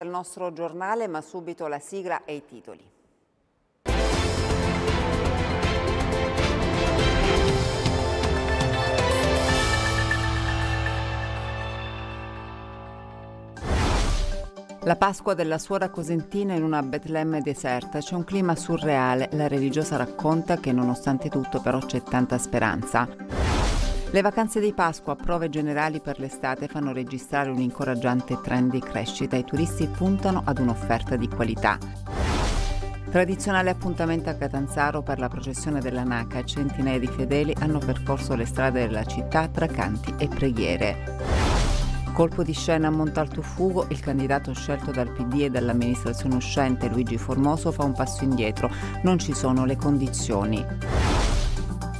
Il nostro giornale, ma subito la sigla e i titoli. La Pasqua della suora Cosentina in una Betlemme deserta. C'è un clima surreale. La religiosa racconta che nonostante tutto però c'è tanta speranza. Le vacanze di Pasqua, prove generali per l'estate, fanno registrare un incoraggiante trend di crescita. I turisti puntano ad un'offerta di qualità. Tradizionale appuntamento a Catanzaro per la processione della Naca. Centinaia di fedeli hanno percorso le strade della città tra canti e preghiere. Colpo di scena a Montaltofugo, il candidato scelto dal PD e dall'amministrazione uscente Luigi Formoso fa un passo indietro. Non ci sono le condizioni.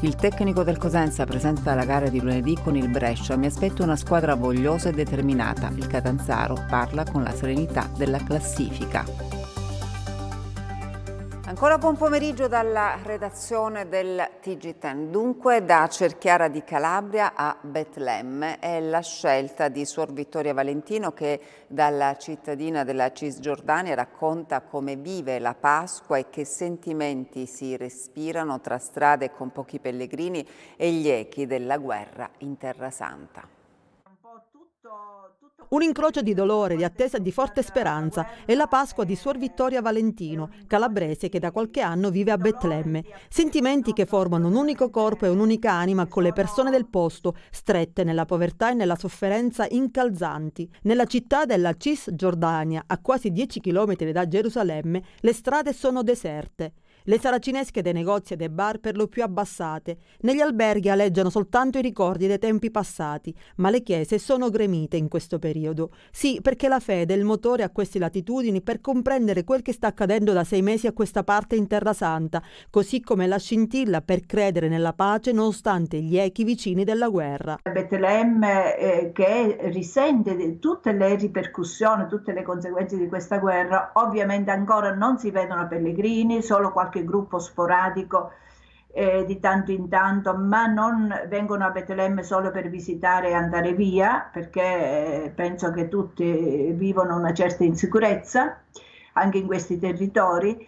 Il tecnico del Cosenza presenta la gara di lunedì con il Brescia. Mi aspetto una squadra vogliosa e determinata. Il Catanzaro parla con la serenità della classifica. Ancora buon pomeriggio dalla redazione del TG10. Dunque da Cerchiara di Calabria a Betlemme è la scelta di Suor Vittoria Valentino che dalla cittadina della Cisgiordania racconta come vive la Pasqua e che sentimenti si respirano tra strade con pochi pellegrini e gli echi della guerra in Terra Santa. Un incrocio di dolore, di attesa e di forte speranza è la Pasqua di Suor Vittoria Valentino, calabrese che da qualche anno vive a Betlemme. Sentimenti che formano un unico corpo e un'unica anima con le persone del posto, strette nella povertà e nella sofferenza incalzanti. Nella città della Cisgiordania, a quasi 10 km da Gerusalemme, le strade sono deserte. Le saracinesche dei negozi e dei bar per lo più abbassate. Negli alberghi aleggiano soltanto i ricordi dei tempi passati, ma le chiese sono gremite in questo periodo. Sì, perché la fede è il motore a queste latitudini per comprendere quel che sta accadendo da sei mesi a questa parte in Terra Santa, così come la scintilla per credere nella pace nonostante gli echi vicini della guerra. Betlemme eh, che risente tutte le ripercussioni, tutte le conseguenze di questa guerra, ovviamente ancora non si vedono pellegrini, solo qualche qualche gruppo sporadico eh, di tanto in tanto, ma non vengono a Betlemme solo per visitare e andare via, perché eh, penso che tutti vivono una certa insicurezza anche in questi territori.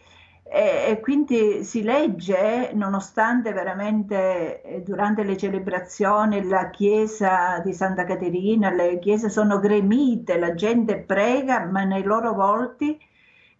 E, quindi si legge, nonostante veramente eh, durante le celebrazioni la chiesa di Santa Caterina, le chiese sono gremite, la gente prega, ma nei loro volti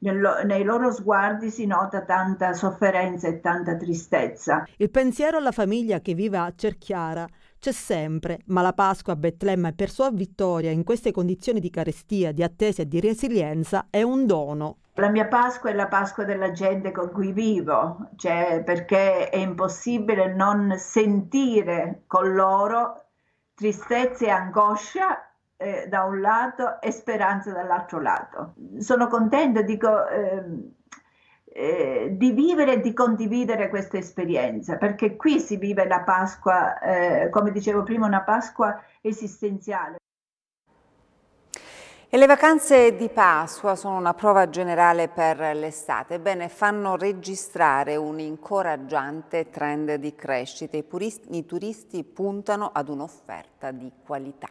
nei loro sguardi si nota tanta sofferenza e tanta tristezza. Il pensiero alla famiglia che vive a Cerchiara c'è sempre, ma la Pasqua a Betlemme per sua vittoria in queste condizioni di carestia, di attesa e di resilienza è un dono. La mia Pasqua è la Pasqua della gente con cui vivo, cioè perché è impossibile non sentire con loro tristezza e angoscia eh, da un lato e speranza dall'altro lato. Sono contenta dico, eh, eh, di vivere e di condividere questa esperienza, perché qui si vive la Pasqua, eh, come dicevo prima, una Pasqua esistenziale. E le vacanze di Pasqua sono una prova generale per l'estate, ebbene fanno registrare un incoraggiante trend di crescita, i, puristi, i turisti puntano ad un'offerta di qualità.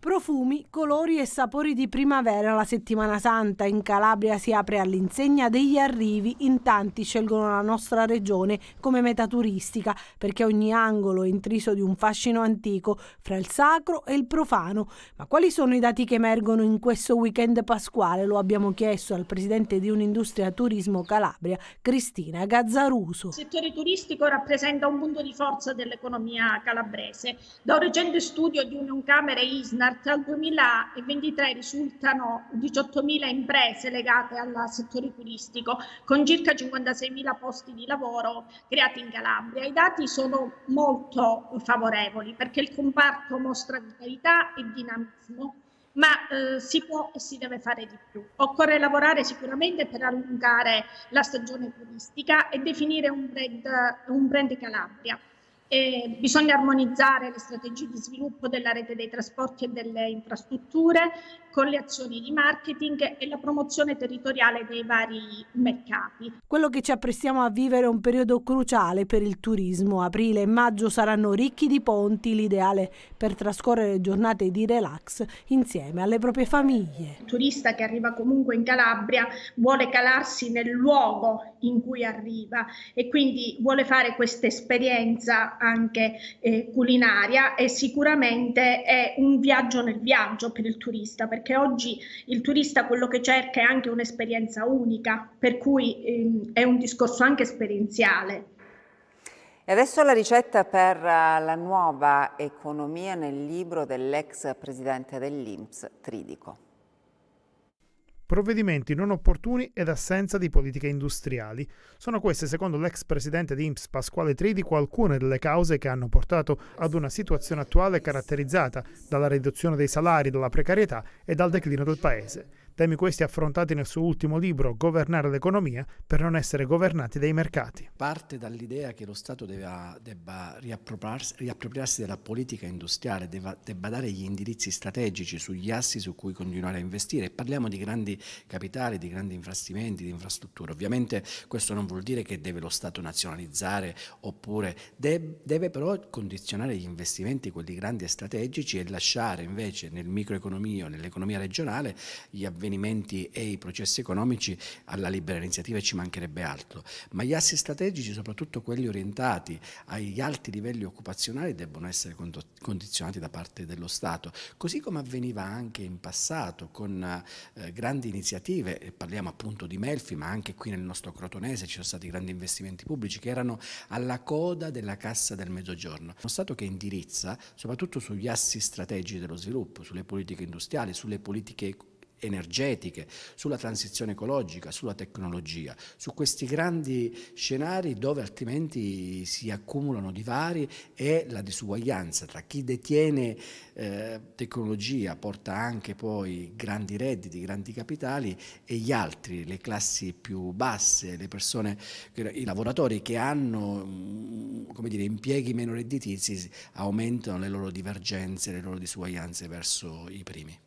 Profumi, colori e sapori di primavera. La settimana santa in Calabria si apre all'insegna degli arrivi. In tanti scelgono la nostra regione come meta turistica perché ogni angolo è intriso di un fascino antico fra il sacro e il profano. Ma quali sono i dati che emergono in questo weekend pasquale? Lo abbiamo chiesto al presidente di Un'Industria Turismo Calabria, Cristina Gazzaruso. Il settore turistico rappresenta un punto di forza dell'economia calabrese. Da un recente studio di Unioncamere Isnar Standard al 2023 risultano 18.000 imprese legate al settore turistico con circa 56.000 posti di lavoro creati in Calabria. I dati sono molto favorevoli perché il comparto mostra vitalità e dinamismo ma eh, si può e si deve fare di più. Occorre lavorare sicuramente per allungare la stagione turistica e definire un brand, un brand Calabria. Eh, bisogna armonizzare le strategie di sviluppo della rete dei trasporti e delle infrastrutture con le azioni di marketing e la promozione territoriale dei vari mercati. Quello che ci apprestiamo a vivere è un periodo cruciale per il turismo. Aprile e maggio saranno ricchi di ponti, l'ideale per trascorrere giornate di relax insieme alle proprie famiglie. Il turista che arriva comunque in Calabria vuole calarsi nel luogo in cui arriva e quindi vuole fare questa esperienza anche eh, culinaria e sicuramente è un viaggio nel viaggio per il turista perché oggi il turista quello che cerca è anche un'esperienza unica, per cui eh, è un discorso anche esperienziale. E adesso la ricetta per eh, la nuova economia nel libro dell'ex presidente dell'Inps, Tridico. Provvedimenti non opportuni ed assenza di politiche industriali. Sono queste, secondo l'ex presidente di IMSS Pasquale Tridico, alcune delle cause che hanno portato ad una situazione attuale caratterizzata dalla riduzione dei salari, dalla precarietà e dal declino del paese. Temi questi affrontati nel suo ultimo libro, Governare l'economia per non essere governati dai mercati. Parte dall'idea che lo Stato debba, debba riappropriarsi, della politica industriale, debba, debba, dare gli indirizzi strategici sugli assi su cui continuare a investire. Parliamo di grandi capitali, di grandi investimenti, di infrastrutture. Ovviamente questo non vuol dire che deve lo Stato nazionalizzare oppure deve, deve però condizionare gli investimenti, quelli grandi e strategici e lasciare invece nel microeconomia nell'economia regionale gli avvenimenti avvenimenti e i processi economici alla libera iniziativa ci mancherebbe altro, ma gli assi strategici, soprattutto quelli orientati agli alti livelli occupazionali, debbono essere condizionati da parte dello Stato, così come avveniva anche in passato con eh, grandi iniziative, parliamo appunto di Melfi, ma anche qui nel nostro Crotonese ci sono stati grandi investimenti pubblici che erano alla coda della cassa del mezzogiorno. Uno Stato che indirizza soprattutto sugli assi strategici dello sviluppo, sulle politiche industriali, sulle politiche energetiche, sulla transizione ecologica, sulla tecnologia, su questi grandi scenari dove altrimenti si accumulano divari e la disuguaglianza tra chi detiene eh, tecnologia porta anche poi grandi redditi, grandi capitali e gli altri, le classi più basse, le persone, i lavoratori che hanno mm, come dire, impieghi meno redditizi aumentano le loro divergenze, le loro disuguaglianze verso i primi.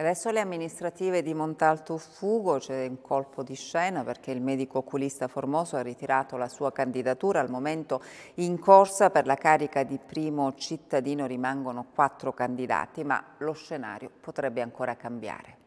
Adesso le amministrative di Montalto Fugo c'è un colpo di scena perché il medico oculista Formoso ha ritirato la sua candidatura. Al momento in corsa per la carica di primo cittadino rimangono quattro candidati, ma lo scenario potrebbe ancora cambiare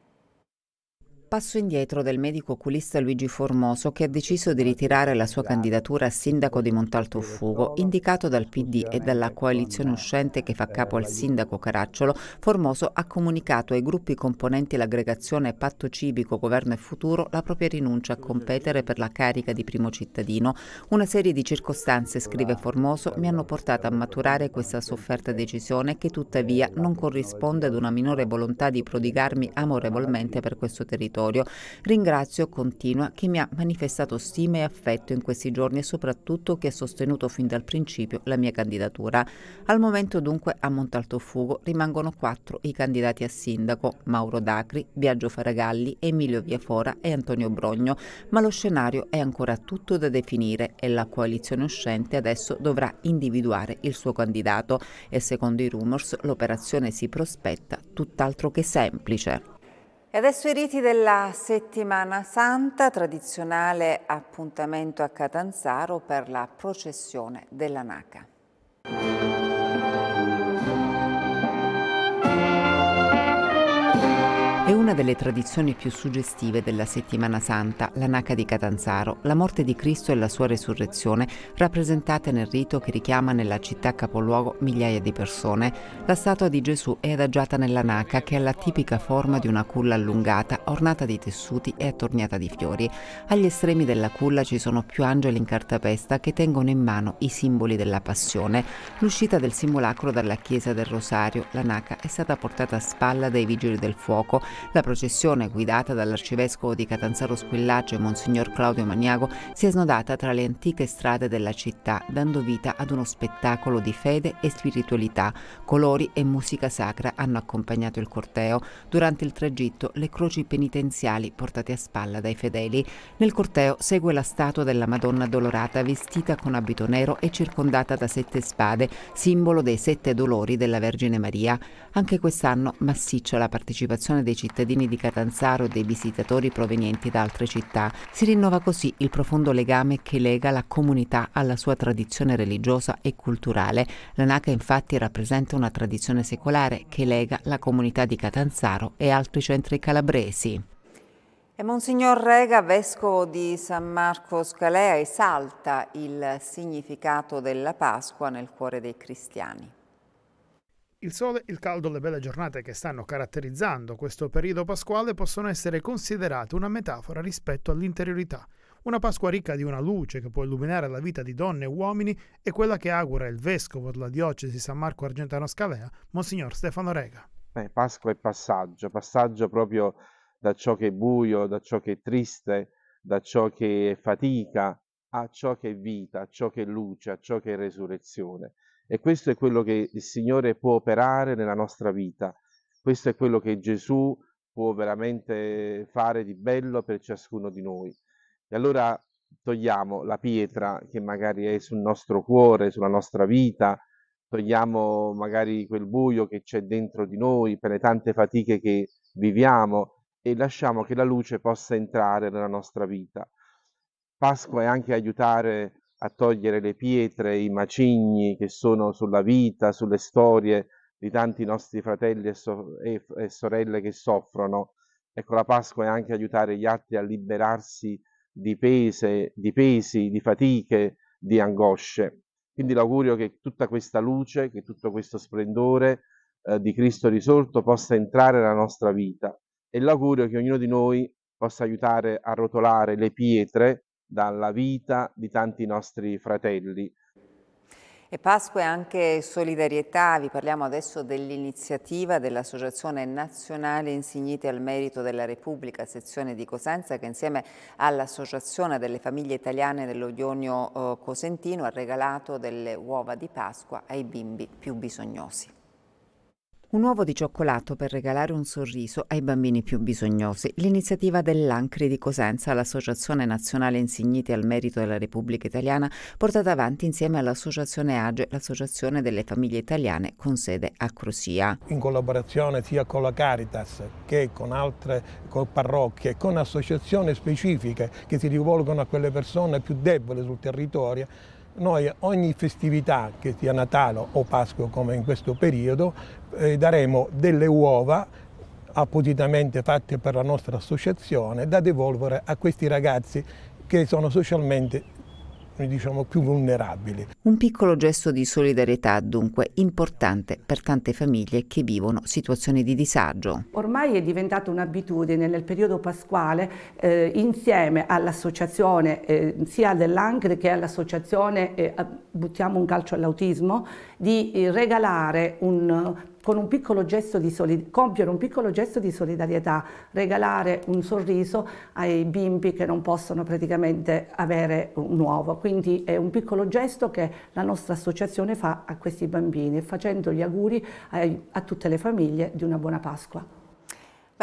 passo indietro del medico oculista Luigi Formoso che ha deciso di ritirare la sua candidatura a sindaco di Montalto Fugo, indicato dal PD e dalla coalizione uscente che fa capo al sindaco Caracciolo, Formoso ha comunicato ai gruppi componenti l'aggregazione Patto Civico Governo e Futuro la propria rinuncia a competere per la carica di primo cittadino. Una serie di circostanze, scrive Formoso, mi hanno portato a maturare questa sofferta decisione che tuttavia non corrisponde ad una minore volontà di prodigarmi amorevolmente per questo territorio territorio. Ringrazio, continua, chi mi ha manifestato stima e affetto in questi giorni e soprattutto chi ha sostenuto fin dal principio la mia candidatura. Al momento dunque a Montaltofugo rimangono quattro i candidati a sindaco, Mauro Dacri, Biagio Faragalli, Emilio Viafora e Antonio Brogno, ma lo scenario è ancora tutto da definire e la coalizione uscente adesso dovrà individuare il suo candidato e secondo i rumors l'operazione si prospetta tutt'altro che semplice. E adesso i riti della settimana santa, tradizionale appuntamento a Catanzaro per la processione della una delle tradizioni più suggestive della settimana santa, la Naca di Catanzaro, la morte di Cristo e la sua resurrezione, rappresentate nel rito che richiama nella città capoluogo migliaia di persone. La statua di Gesù è adagiata nella Naca, che ha la tipica forma di una culla allungata, ornata di tessuti e attorniata di fiori. Agli estremi della culla ci sono più angeli in cartapesta che tengono in mano i simboli della passione. L'uscita del simulacro dalla chiesa del Rosario, la Naca, è stata portata a spalla dai vigili del fuoco La processione, guidata dall'arcivescovo di Catanzaro Squillaggio e Monsignor Claudio Maniago, si è snodata tra le antiche strade della città, dando vita ad uno spettacolo di fede e spiritualità. Colori e musica sacra hanno accompagnato il corteo. Durante il tragitto, le croci penitenziali portate a spalla dai fedeli. Nel corteo segue la statua della Madonna Dolorata vestita con abito nero e circondata da sette spade, simbolo dei sette dolori della Vergine Maria. Anche quest'anno massiccia la partecipazione dei cittadini di Catanzaro e dei visitatori provenienti da altre città. Si rinnova così il profondo legame che lega la comunità alla sua tradizione religiosa e culturale. La NACA infatti rappresenta una tradizione secolare che lega la comunità di Catanzaro e altri centri calabresi. E Monsignor Rega, vescovo di San Marco Scalea, esalta il significato della Pasqua nel cuore dei cristiani. Il sole, il caldo, le belle giornate che stanno caratterizzando questo periodo pasquale possono essere considerate una metafora rispetto all'interiorità. Una Pasqua ricca di una luce che può illuminare la vita di donne e uomini è quella che augura il vescovo della diocesi San Marco Argentano Scalea, Monsignor Stefano Rega. Beh, Pasqua è passaggio, passaggio proprio da ciò che è buio, da ciò che è triste, da ciò che è fatica, a ciò che è vita, a ciò che è luce, a ciò che è resurrezione. E questo è quello che il Signore può operare nella nostra vita. Questo è quello che Gesù può veramente fare di bello per ciascuno di noi. E allora togliamo la pietra che magari è sul nostro cuore, sulla nostra vita, togliamo magari quel buio che c'è dentro di noi per le tante fatiche che viviamo e lasciamo che la luce possa entrare nella nostra vita. Pasqua è anche aiutare a togliere le pietre, i macigni che sono sulla vita, sulle storie di tanti nostri fratelli e, so- e, e sorelle che soffrono. Ecco, la Pasqua è anche aiutare gli altri a liberarsi di, pese, di pesi, di fatiche, di angosce. Quindi l'augurio che tutta questa luce, che tutto questo splendore eh, di Cristo risorto possa entrare nella nostra vita e l'augurio che ognuno di noi possa aiutare a rotolare le pietre dalla vita di tanti nostri fratelli. E Pasqua è anche solidarietà, vi parliamo adesso dell'iniziativa dell'Associazione Nazionale Insigniti al Merito della Repubblica, sezione di Cosenza, che insieme all'Associazione delle Famiglie Italiane dell'Odionio eh, Cosentino ha regalato delle uova di Pasqua ai bimbi più bisognosi. Un uovo di cioccolato per regalare un sorriso ai bambini più bisognosi. L'iniziativa dell'Ancri di Cosenza, l'Associazione Nazionale Insigniti al Merito della Repubblica Italiana, portata avanti insieme all'Associazione AGE, l'Associazione delle Famiglie Italiane con sede a Crusia. In collaborazione sia con la Caritas che con altre con parrocchie, con associazioni specifiche che si rivolgono a quelle persone più deboli sul territorio, noi ogni festività, che sia Natale o Pasqua come in questo periodo, eh, daremo delle uova appositamente fatte per la nostra associazione da devolvere a questi ragazzi che sono socialmente diciamo, più vulnerabili. Un piccolo gesto di solidarietà dunque importante per tante famiglie che vivono situazioni di disagio. Ormai è diventata un'abitudine nel periodo pasquale eh, insieme all'associazione eh, sia dell'Ancre che all'associazione eh, Buttiamo un calcio all'autismo di eh, regalare un con un piccolo gesto di compiere un piccolo gesto di solidarietà, regalare un sorriso ai bimbi che non possono praticamente avere un uovo. Quindi è un piccolo gesto che la nostra associazione fa a questi bambini, facendo gli auguri a, a tutte le famiglie di una buona Pasqua.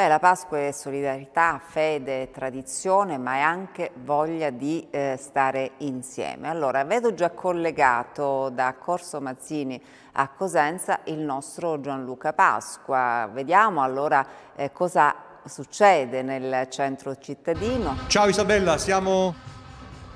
Beh, la Pasqua è solidarietà, fede, tradizione, ma è anche voglia di eh, stare insieme. Allora, vedo già collegato da Corso Mazzini a Cosenza il nostro Gianluca Pasqua. Vediamo allora eh, cosa succede nel centro cittadino. Ciao Isabella, siamo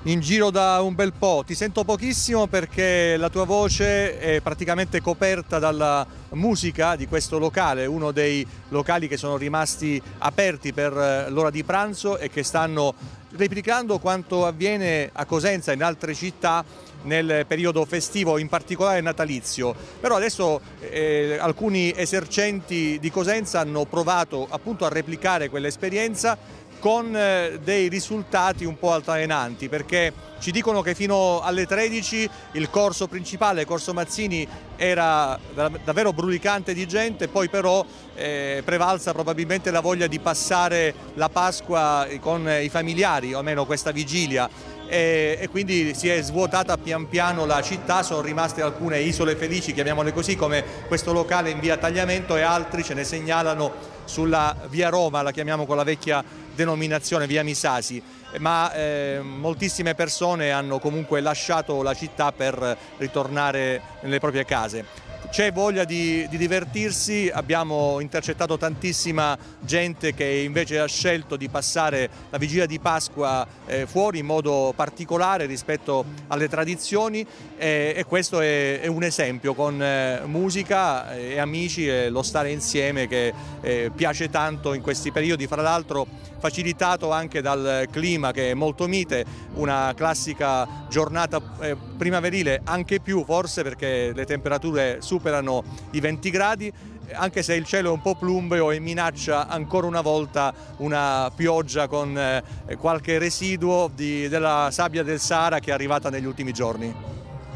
in giro da un bel po'. Ti sento pochissimo perché la tua voce è praticamente coperta dalla musica di questo locale, uno dei locali che sono rimasti aperti per eh, l'ora di pranzo e che stanno replicando quanto avviene a Cosenza e in altre città nel periodo festivo, in particolare natalizio. Però adesso eh, alcuni esercenti di Cosenza hanno provato appunto a replicare quell'esperienza con eh, dei risultati un po' altalenanti perché ci dicono che fino alle 13 il corso principale, il corso Mazzini, era davvero brulicante di gente, poi però eh, prevalsa probabilmente la voglia di passare la Pasqua con i familiari, o almeno questa vigilia. E, e, quindi si è svuotata pian piano la città, sono rimaste alcune isole felici, chiamiamole così, come questo locale in via Tagliamento e altri ce ne segnalano sulla via Roma, la chiamiamo con la vecchia denominazione via Misasi, ma eh, moltissime persone hanno comunque lasciato la città per ritornare nelle proprie case c'è voglia di, di, divertirsi, abbiamo intercettato tantissima gente che invece ha scelto di passare la vigilia di Pasqua eh, fuori in modo particolare rispetto alle tradizioni e, e questo è, è, un esempio con eh, musica e amici e lo stare insieme che eh, piace tanto in questi periodi, fra l'altro facilitato anche dal clima che è molto mite, una classica giornata eh, primaverile, anche più forse perché le temperature superano i 20 gradi, anche se il cielo è un po' plumbeo e minaccia ancora una volta una pioggia con eh, qualche residuo di, della sabbia del Sahara che è arrivata negli ultimi giorni.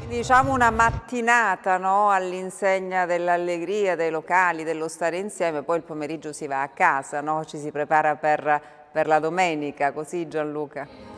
Diciamo una mattinata no? all'insegna dell'allegria, dei locali, dello stare insieme, poi il pomeriggio si va a casa, no? ci si prepara per, per la domenica, così Gianluca?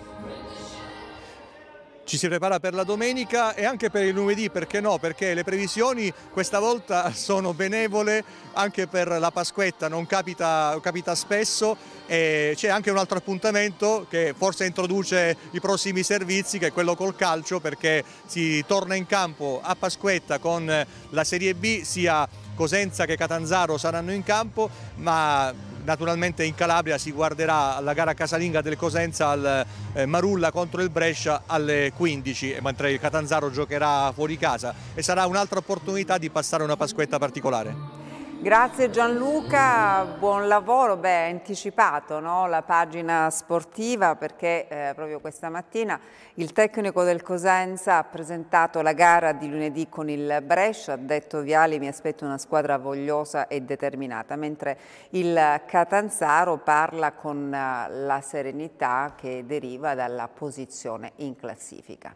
Ci si prepara per la domenica e anche per il lunedì, perché no? Perché le previsioni questa volta sono benevole anche per la Pasquetta, non capita, capita spesso e c'è anche un altro appuntamento che forse introduce i prossimi servizi che è quello col calcio perché si torna in campo a Pasquetta con la Serie B sia Cosenza che Catanzaro saranno in campo ma naturalmente in Calabria si guarderà la gara casalinga del Cosenza al eh, Marulla contro il Brescia alle 15 mentre il Catanzaro giocherà fuori casa e sarà un'altra opportunità di passare una Pasquetta particolare. Grazie Gianluca, buon lavoro, beh anticipato no? la pagina sportiva perché eh, proprio questa mattina il tecnico del Cosenza ha presentato la gara di lunedì con il Brescia, ha detto Viali mi aspetto una squadra vogliosa e determinata, mentre il Catanzaro parla con eh, la serenità che deriva dalla posizione in classifica.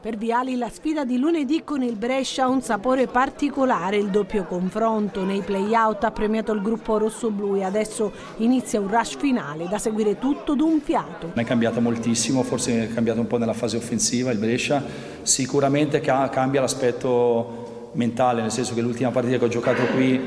Per Viali la sfida di lunedì con il Brescia ha un sapore particolare, il doppio confronto. Nei play-out ha premiato il gruppo rosso-blu e adesso inizia un rush finale da seguire tutto d'un fiato. Non è cambiato moltissimo, forse è cambiato un po' nella fase offensiva il Brescia, sicuramente cambia l'aspetto mentale, nel senso che l'ultima partita che ho giocato qui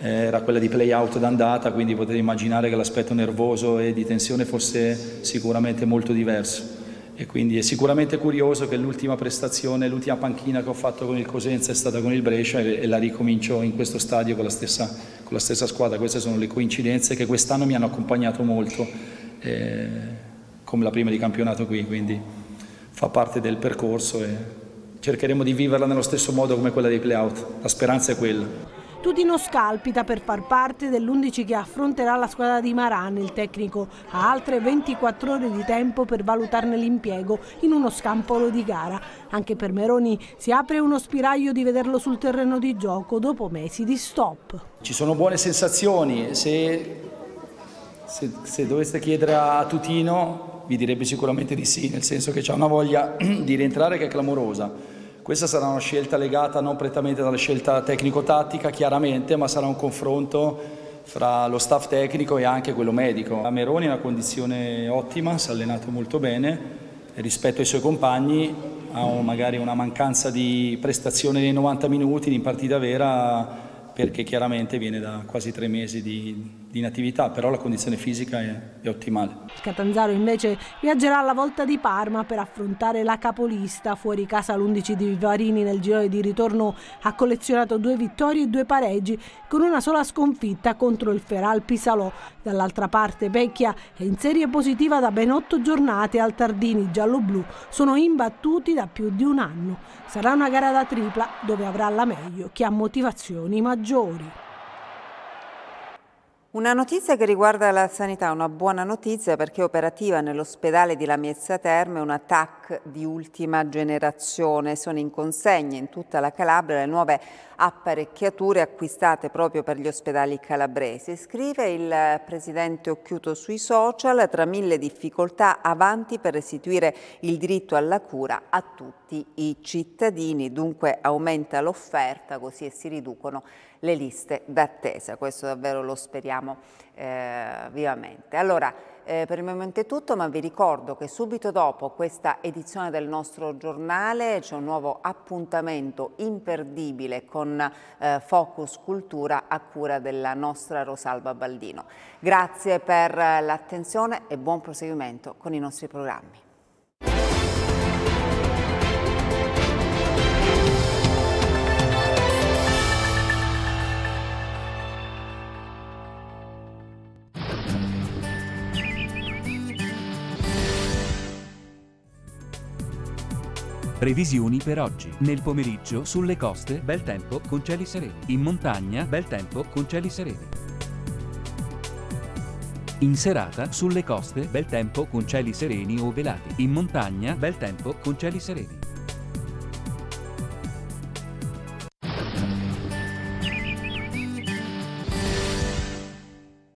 eh, era quella di play-out d'andata, quindi potete immaginare che l'aspetto nervoso e di tensione fosse sicuramente molto diverso e quindi è sicuramente curioso che l'ultima prestazione, l'ultima panchina che ho fatto con il Cosenza è stata con il Brescia e, la ricomincio in questo stadio con la, stessa, con la, stessa, squadra. Queste sono le coincidenze che quest'anno mi hanno accompagnato molto eh, come la prima di campionato qui, quindi fa parte del percorso e cercheremo di viverla nello stesso modo come quella dei playout. La speranza è quella. Tutino scalpita per far parte dell'11 che affronterà la squadra di Maran. Il tecnico ha altre 24 ore di tempo per valutarne l'impiego in uno scampolo di gara. Anche per Meroni si apre uno spiraglio di vederlo sul terreno di gioco dopo mesi di stop. Ci sono buone sensazioni. Se, se, se doveste chiedere a Tutino vi direbbe sicuramente di sì, nel senso che ha una voglia di rientrare che è clamorosa questa sarà una scelta legata non prettamente dalla scelta tecnico-tattica, chiaramente, ma sarà un confronto fra lo staff tecnico e anche quello medico. A Meroni è una condizione ottima, si è allenato molto bene, rispetto ai suoi compagni ha magari una mancanza di prestazione nei 90 minuti in partita vera perché chiaramente viene da quasi tre mesi di, di inattività, però la condizione fisica è, è, ottimale. Il Catanzaro invece viaggerà alla volta di Parma per affrontare la capolista. Fuori casa l'11 di Vivarini nel giro di ritorno ha collezionato due vittorie e due pareggi con una sola sconfitta contro il Feral Pisalò. Dall'altra parte Vecchia è in serie positiva da ben otto giornate al Tardini giallo-blu sono imbattuti da più di un anno. Sarà una gara da tripla dove avrà la meglio chi ha motivazioni maggiori. Una notizia che riguarda la sanità, una buona notizia perché è operativa nell'ospedale di Lamezia Terme una TAC di ultima generazione. Sono in consegna in tutta la Calabria le nuove apparecchiature acquistate proprio per gli ospedali calabresi. Scrive il presidente Occhiuto sui social, tra mille difficoltà avanti per restituire il diritto alla cura a tutti i cittadini, dunque aumenta l'offerta così e si riducono le liste d'attesa. Questo davvero lo speriamo eh, vivamente. Allora, eh, per il momento è tutto, ma vi ricordo che subito dopo questa edizione del nostro giornale c'è un nuovo appuntamento imperdibile con eh, Focus Cultura a cura della nostra Rosalba Baldino. Grazie per l'attenzione e buon proseguimento con i nostri programmi. Previsioni per oggi. Nel pomeriggio sulle coste bel tempo con cieli sereni. In montagna bel tempo con cieli sereni. In serata sulle coste bel tempo con cieli sereni o velati. In montagna bel tempo con cieli sereni.